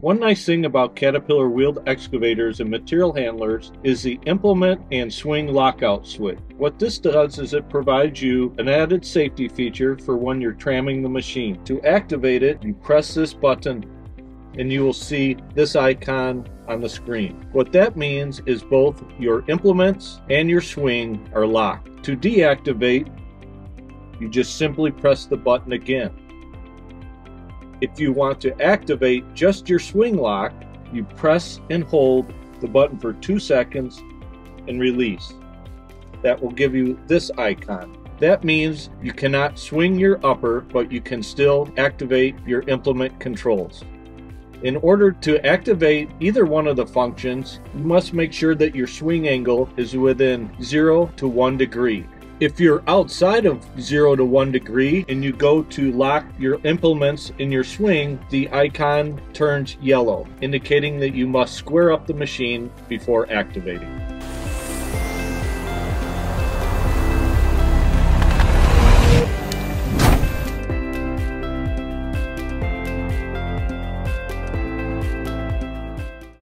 One nice thing about Caterpillar wheeled excavators and material handlers is the implement and swing lockout switch. What this does is it provides you an added safety feature for when you're tramming the machine. To activate it, you press this button and you will see this icon on the screen. What that means is both your implements and your swing are locked. To deactivate, you just simply press the button again. If you want to activate just your swing lock, you press and hold the button for two seconds and release. That will give you this icon. That means you cannot swing your upper, but you can still activate your implement controls. In order to activate either one of the functions, you must make sure that your swing angle is within 0 to 1 degree. If you're outside of 0 to 1 degree and you go to lock your implements in your swing, the icon turns yellow, indicating that you must square up the machine before activating.